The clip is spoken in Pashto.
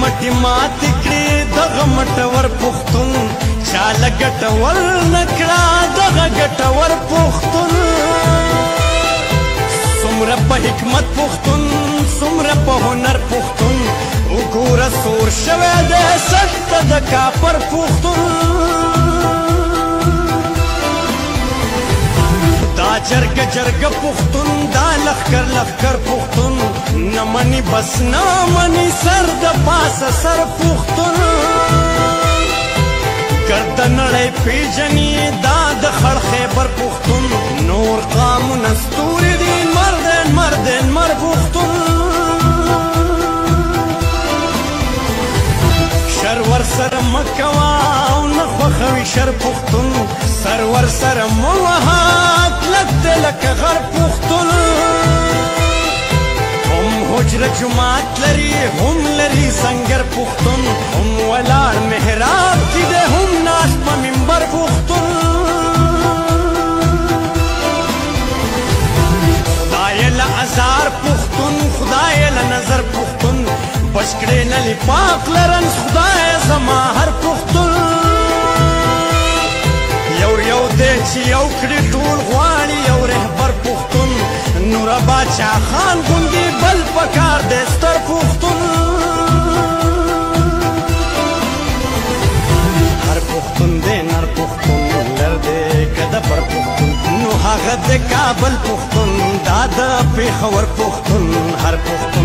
مټي مات کړې دغه مټور پښتون چاله ګټور نکړه دغه ګټور پښتون څومره په حکمت پښتون څومره په هنر پښتون وګوره سور شوی دی سخته د کافر پښتون جرګه جرګه پختون دا لخر لخر پختون منی بس نه منی سر د پاسه سر پوښتن ګرد نړۍ پیژني دا د خړ خیبر پوښتن نور قامون ستوري دي مردن مردن مر پوښتن شر ور سره مکوا او نه خوخوي شر پوښتن سر ور سره موهات لک دلک غر پوښتن جماعت لري هم لري سنگر پختون هم ولاړ محراب کې ده هم ناش په منبر پختون خدای له ازار پختون خدای له نظر پختون بشکړې نه پاک لرن خدای زما هر پختون یو یو دې چې یو کړې شاخان غوندې بل پکار د ستر پښتون هر پښتون دې نر پښتون لر دې کده پر پښتون نو هغه د کابل پښتون دا د پیښور پښتون هر پښتون